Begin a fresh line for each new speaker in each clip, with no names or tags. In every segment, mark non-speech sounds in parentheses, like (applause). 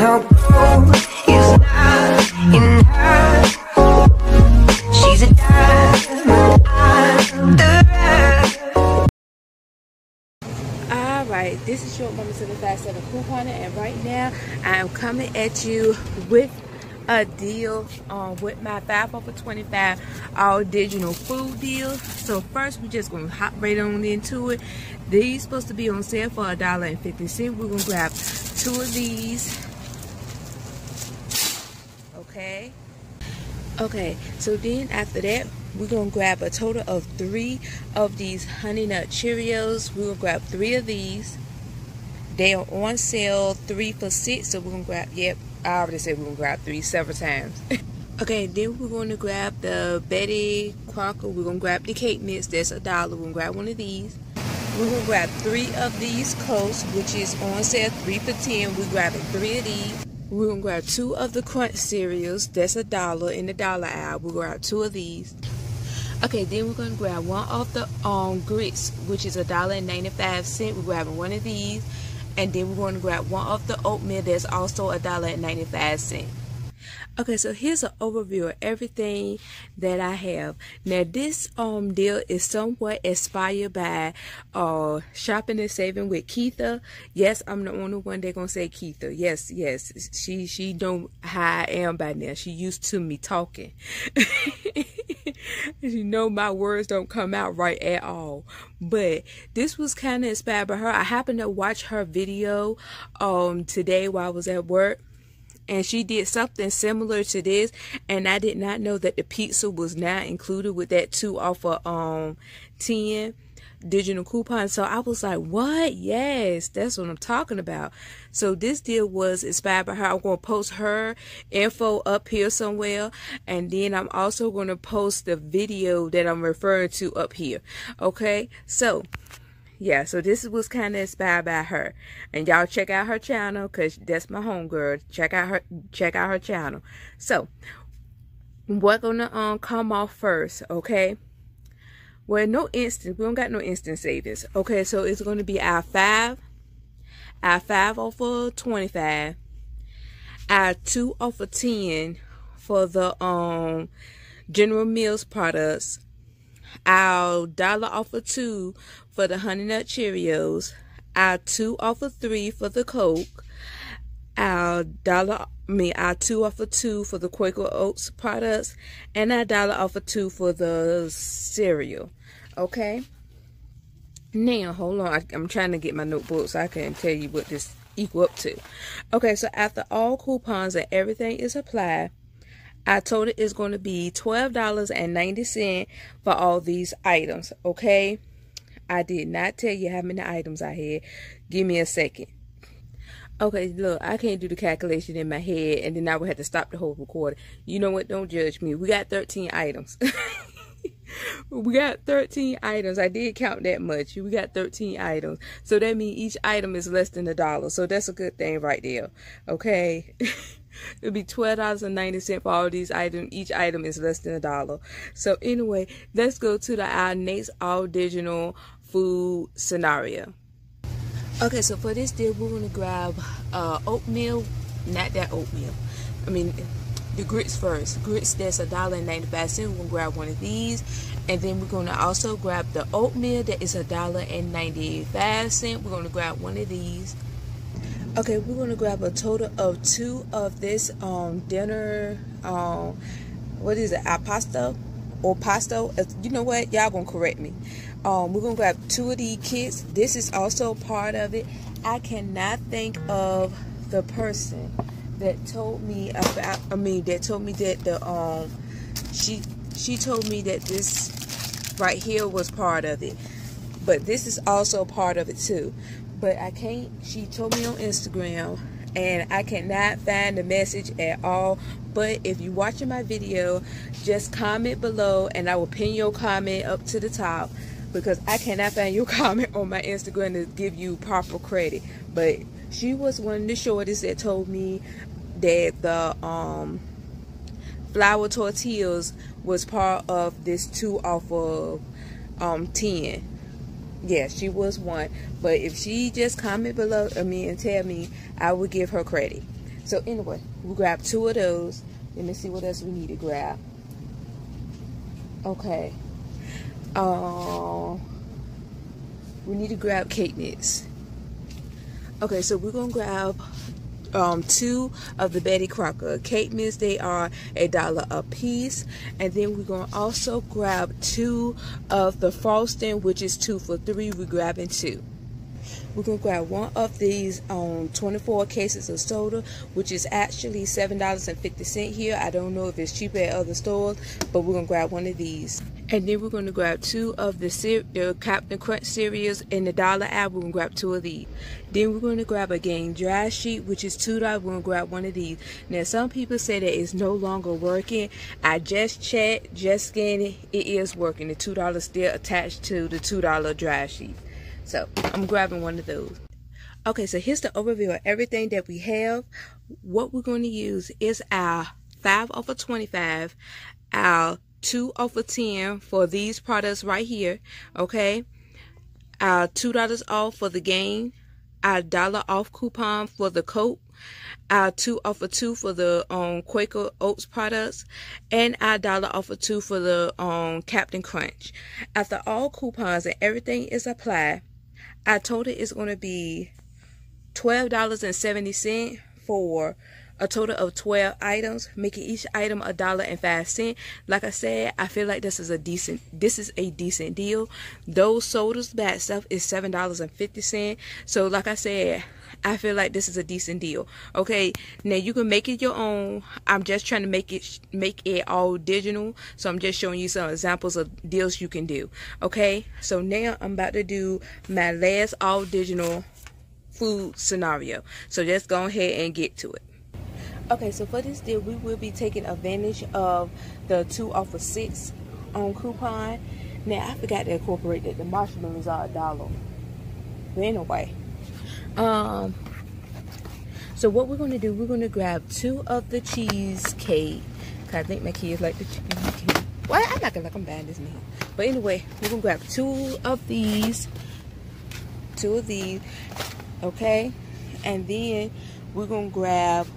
her gold is not in her. She's a diamond
Alright, this is your Mama 757 Couponer and right now I am coming at you with a deal um, with my 5 over 25 all digital food deal. So first we're just going to hop right on into it. These supposed to be on sale for a dollar and fifty cent. We're going to grab two of these. Okay. Okay, so then after that, we're to grab a total of three of these Honey Nut Cheerios. We're to grab three of these. They are on sale, three for six. So we're to grab, yep, I already said we're to grab three several times. (laughs) okay, then we're to grab the Betty Crocker. We're to grab the cake mix. That's a dollar. We're to grab one of these. We're to grab three of these Coke, which is on sale, three for ten. We're grabbing three of these. We're gonna grab two of the crunch cereals. That's a dollar in the dollar aisle. We'll grab two of these. Okay, then we're gonna grab one of the um grits, which is a dollar and ninety-five cent. We're grabbing one of these, and then we're to grab one of the oatmeal. That's also a dollar and ninety-five cent. Okay, so here's an overview of everything that I have. Now, this um deal is somewhat inspired by uh shopping and saving with Keitha. Yes, I'm the only one that gonna say Keitha. Yes, yes, she she know how I am by now. She used to me talking. (laughs) you know my words don't come out right at all. But this was kind of inspired by her. I happened to watch her video um today while I was at work and she did something similar to this and I did not know that the pizza was not included with that two off of um 10 digital coupon so I was like what? Yes that's what I'm talking about. So this deal was inspired by her. I'm going to post her info up here somewhere and then I'm also going to post the video that I'm referring to up here. Okay? So yeah, so this was kind of inspired by her. And y'all check out her channel because that's my homegirl. Check out her check out her channel. So, what gonna um come off first, okay? Well, no instant. We don't got no instant savings. Okay, so it's gonna be our five, our five off of twenty-five, our two off of ten for the um General Mills products, our dollar off of two for the Honey Nut Cheerios, our two off of three for the Coke, our dollar, me I mean, our two off of two for the Quaker Oats products, and our dollar off of two for the cereal. Okay? Now, hold on. I, I'm trying to get my notebook so I can tell you what this equal up to. Okay, so after all coupons and everything is applied, I told it is going to be $12.90 for all these items, okay? I did not tell you how many items I had. Give me a second. Okay, look, I can't do the calculation in my head, and then I would have to stop the whole recording. You know what? Don't judge me. We got 13 items. (laughs) we got 13 items. I did count that much. We got 13 items. So that means each item is less than a dollar. So that's a good thing right there. Okay. (laughs) It'll be twelve dollars and ninety cent for all these items. Each item is less than a dollar. So anyway, let's go to the our next all digital food scenario. Okay, so for this deal, we're gonna grab uh, oatmeal, not that oatmeal. I mean, the grits first. Grits that's a dollar and ninety five cent. We're gonna grab one of these, and then we're gonna also grab the oatmeal that is a dollar and ninety five cent. We're gonna grab one of these. Okay, we're gonna grab a total of two of this um dinner um what is it, al pasta or pasto? You know what? Y'all gonna correct me. Um, we're gonna grab two of these kits. This is also part of it. I cannot think of the person that told me about. I mean, that told me that the um, she she told me that this right here was part of it, but this is also part of it too. But I can't. She told me on Instagram and I cannot find the message at all. But if you're watching my video, just comment below and I will pin your comment up to the top because I cannot find your (laughs) comment on my Instagram to give you proper credit. But she was one of the shortest that told me that the um, flour tortillas was part of this two off of um, 10. Yeah, she was one. But if she just comment below I mean and tell me, I would give her credit. So anyway, we grab two of those. Let me see what else we need to grab. Okay. Um, we need to grab cake mix. Okay, so we're gonna grab um, two of the Betty Crocker cake mix. They are a dollar a piece, and then we're gonna also grab two of the frosting, which is two for three. We're grabbing two. We're to grab one of these um, 24 cases of soda, which is actually $7.50 here. I don't know if it's cheaper at other stores, but we're to grab one of these. And then we're going to grab two of the, the Captain Crunch cereals and the dollar app. We're going to grab two of these. Then we're going to grab a Gain Dry Sheet, which is $2. We're going to grab one of these. Now, some people say that it's no longer working. I just checked, just scanned it. It is working. The $2 still attached to the $2 dry sheet. So I'm grabbing one of those. Okay, so here's the overview of everything that we have. What we're going to use is our 5 over 25, our 2 over 10 for these products right here, okay? Our $2 off for the Gain, a dollar off coupon for the Coke, our two off of two for the um Quaker Oats products, and our dollar off of two for the um Captain Crunch. After all coupons and everything is applied, I told it it's going to be $12.70 for a total of 12 items, making each item a dollar and five cent. Like I said, I feel like this is a decent this is a decent deal. Those sodas, bad stuff is seven dollars and fifty cent. So like I said, I feel like this is a decent deal. Okay, now you can make it your own. I'm just trying to make it make it all digital. So I'm just showing you some examples of deals you can do. Okay, so now I'm about to do my last all digital food scenario. So just go ahead and get to it. Okay, so for this deal, we will be taking advantage of the two off of six on coupon. Now, I forgot to incorporate that the marshmallows are a dollar. But anyway, um, so what we're going to do, we're going to grab two of the cheesecake. Cause I think my kids like the cheesecake. Well, I'm not gonna like I'm buying this meal. But anyway, we're gonna grab two of these, two of these, okay, and then we're gonna grab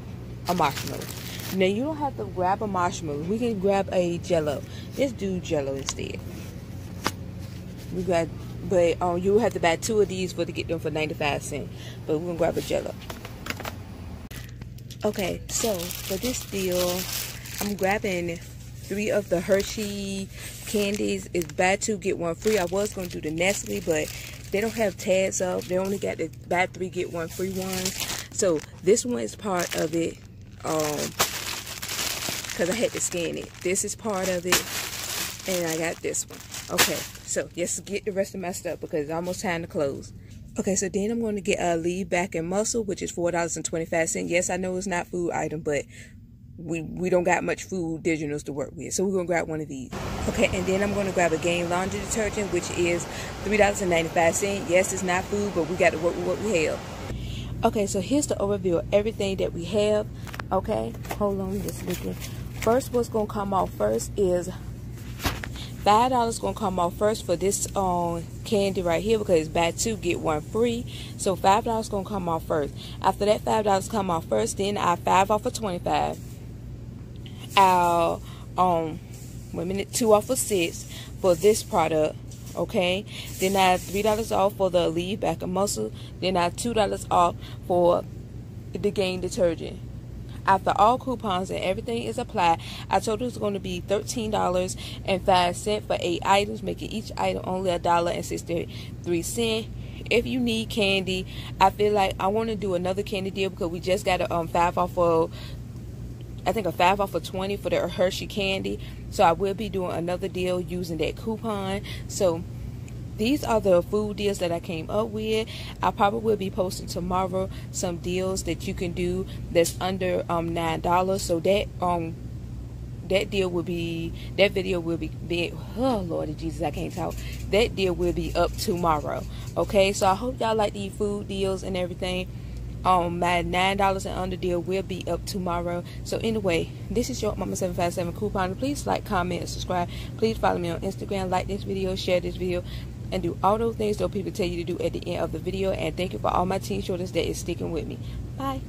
a marshmallow. Now you don't have to grab a marshmallow. We can grab a Jello. Let's do Jello instead. We got, but um, you have to buy two of these for to get them for 95 cents. But we're gonna grab a Jello. Okay, so for this deal, I'm grabbing three of the Hershey candies. It's buy two get one free. I was gonna do the Nestle, but they don't have tags up. They only got the buy three get one free ones. So this one is part of it um because I had to scan it. This is part of it, and I got this one. Okay, so just get the rest of my stuff because it's almost time to close. Okay, so then I'm going to get Aleve back and muscle, which is four dollars and twenty five cents. Yes, I know it's not food item, but we we don't got much food digital's to work with, so we're gonna grab one of these. Okay, and then I'm gonna grab a Gain laundry detergent, which is three dollars and ninety five cents. Yes, it's not food, but we got to work with what we have. Okay, so here's the overview of everything that we have. Okay, hold on, just looking. First, what's gonna come off first is five dollars gonna come off first for this um candy right here because it's buy two get one free. So five dollars gonna come off first. After that five dollars come off first, then I five off of twenty five. Our um a minute, two off of six for this product. Okay, then I three dollars off for the Aleve back of muscle. Then I two dollars off for the Gain detergent. After all coupons and everything is applied, I told it was going to be thirteen dollars and five cent for eight items, making each item only a dollar and sixty three cent. If you need candy, I feel like I want to do another candy deal because we just got a um five off of I think a five off of 20 for the Hershey candy. So I will be doing another deal using that coupon. So these are the food deals that I came up with. I probably will be posting tomorrow some deals that you can do that's under um nine dollars. So that um that deal will be that video will be, be oh Lord Jesus I can't talk. That deal will be up tomorrow. Okay? So I hope y'all like these food deals and everything. Um my nine dollars and under deal will be up tomorrow. So anyway this is your mama 757 coupon please like comment subscribe. Please follow me on instagram. Like this video share this video and do all those things that people tell you to do at the end of the video. And thank you for all my teen shorters that is sticking with me. Bye